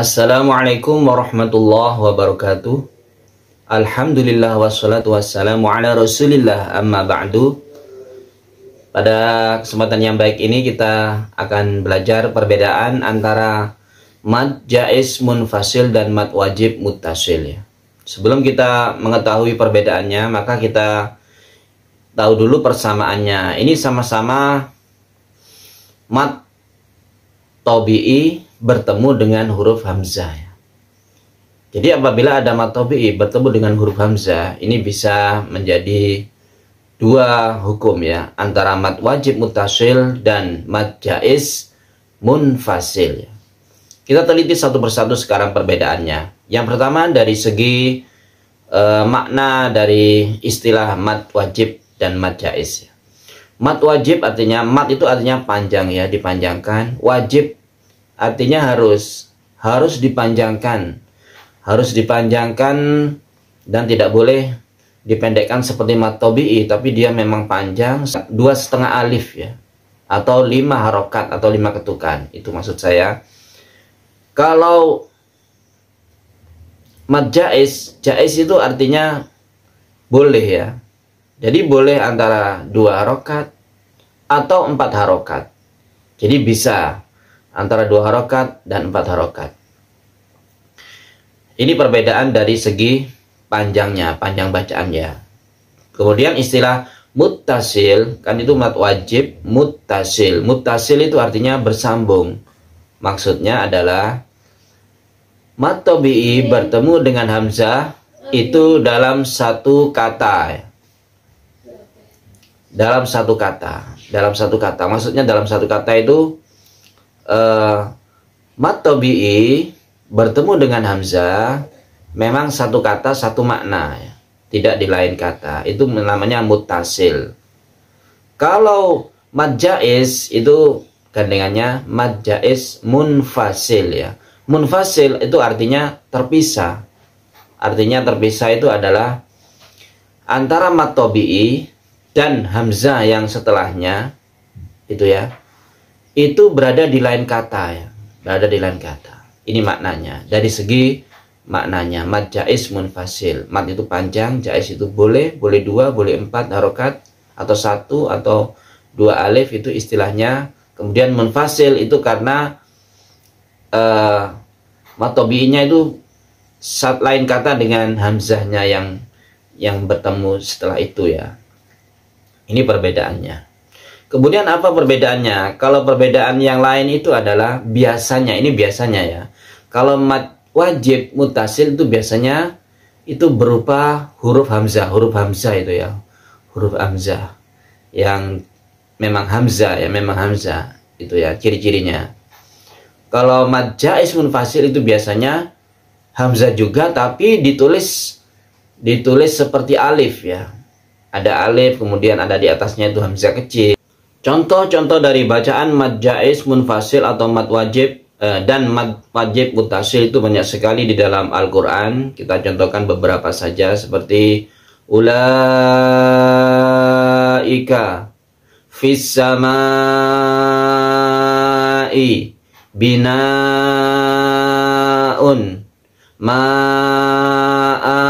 Assalamualaikum warahmatullahi wabarakatuh. Alhamdulillah wassalatu wassalamu ala rasulillah amma ba'du. Pada kesempatan yang baik ini kita akan belajar perbedaan antara mad jais munfasil dan mad wajib mutasil ya. Sebelum kita mengetahui perbedaannya maka kita tahu dulu persamaannya. Ini sama-sama mad tobi'i bertemu dengan huruf hamzah. Jadi apabila ada mat tobi'i bertemu dengan huruf hamzah, ini bisa menjadi dua hukum ya, antara mat wajib mutasil dan mat jais munfasil. Kita teliti satu persatu sekarang perbedaannya. Yang pertama dari segi e, makna dari istilah mat wajib dan mat jais. Mat wajib artinya mat itu artinya panjang ya, dipanjangkan. Wajib artinya harus harus dipanjangkan. Harus dipanjangkan dan tidak boleh dipendekkan seperti mat tobi'i tapi dia memang panjang dua setengah alif ya atau lima harokat atau lima ketukan itu maksud saya kalau mat jais jais itu artinya boleh ya jadi boleh antara dua harokat atau empat harokat. Jadi bisa antara dua harokat dan empat harokat. Ini perbedaan dari segi panjangnya, panjang bacaannya. Kemudian istilah mutasil, kan itu mat wajib mutasil. Mutasil itu artinya bersambung. Maksudnya adalah mat tobi'i bertemu dengan hamzah itu dalam satu kata dalam satu kata. Dalam satu kata. Maksudnya dalam satu kata itu uh, mat tobi'i bertemu dengan hamzah memang satu kata satu makna ya. Tidak di lain kata. Itu namanya mutasil. Kalau mad jais itu gandengannya mad jais munfasil ya. Munfasil itu artinya terpisah. Artinya terpisah itu adalah antara mat tobi'i dan hamzah yang setelahnya itu ya itu berada di lain kata ya. Berada di lain kata. Ini maknanya. Dari segi maknanya mad jais munfasil. Mad itu panjang jais itu boleh boleh dua boleh empat harokat atau satu atau dua alif itu istilahnya. Kemudian munfasil itu karena uh, matobinya itu saat lain kata dengan hamzahnya yang yang bertemu setelah itu ya. Ini perbedaannya. Kemudian apa perbedaannya? Kalau perbedaan yang lain itu adalah biasanya, ini biasanya ya. Kalau mat wajib mutasil itu biasanya itu berupa huruf hamzah, huruf hamzah itu ya. Huruf hamzah yang memang hamzah ya, memang hamzah itu ya ciri-cirinya. Kalau mat jais munfasil itu biasanya hamzah juga tapi ditulis ditulis seperti alif ya ada alif kemudian ada di atasnya itu hamzah kecil contoh-contoh dari bacaan mad jais munfasil atau mad wajib eh, dan mad wajib mutasil itu banyak sekali di dalam Al-Qur'an kita contohkan beberapa saja seperti ulaika fis samai binaun ma'a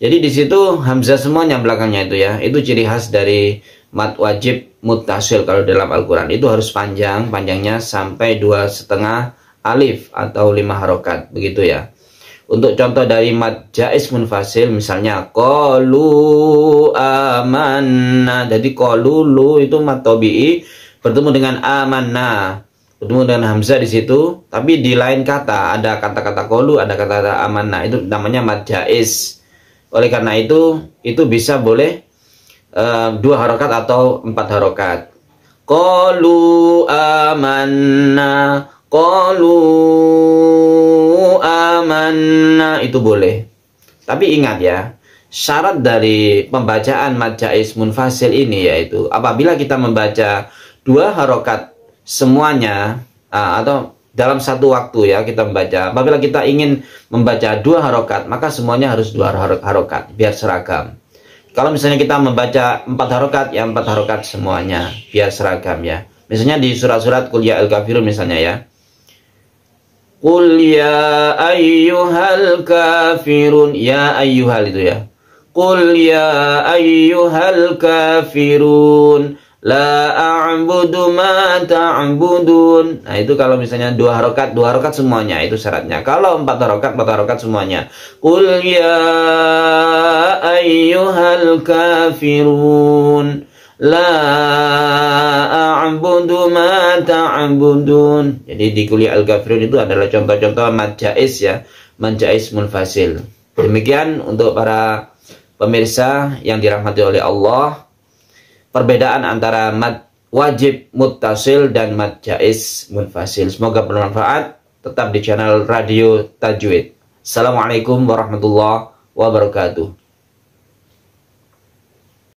jadi di situ hamzah semuanya belakangnya itu ya. Itu ciri khas dari mat wajib mutasil kalau dalam Al-Quran. Itu harus panjang, panjangnya sampai dua setengah alif atau lima harokat. Begitu ya. Untuk contoh dari mat jais munfasil misalnya kolu amanna. Jadi kolu lu itu mat tobi'i bertemu dengan amanna. Bertemu dengan hamzah di situ tapi di lain kata. Ada kata-kata kolu ada kata-kata amanna itu namanya mat jais. Oleh karena itu, itu bisa boleh uh, dua harokat atau empat harokat. Qalu amanna Qalu amanna itu boleh. Tapi ingat ya, syarat dari pembacaan majais munfasil ini yaitu apabila kita membaca dua harokat semuanya uh, atau dalam satu waktu ya kita membaca. Apabila kita ingin membaca dua harokat, maka semuanya harus dua harokat biar seragam. Kalau misalnya kita membaca empat harokat, ya empat harokat semuanya biar seragam ya. Misalnya di surat-surat kuliah al kafirun misalnya ya. Qul ya ayyuhal kafirun. Ya ayyuhal itu ya. Qul ya ayyuhal kafirun. La a'budu ma ta'budun. Nah, itu kalau misalnya dua harokat, dua harokat semuanya itu syaratnya. Kalau empat harokat, empat harokat semuanya. Qul ya ayyuhal kafirun. La a'budu ma ta'budun. Jadi di kuliah al-kafirun itu adalah contoh-contoh mad jais ya. Mad jais munfasil. Demikian untuk para pemirsa yang dirahmati oleh Allah perbedaan antara mad wajib muttasil dan mad jais munfasil. Semoga bermanfaat. Tetap di channel Radio Tajwid. Assalamualaikum warahmatullahi wabarakatuh.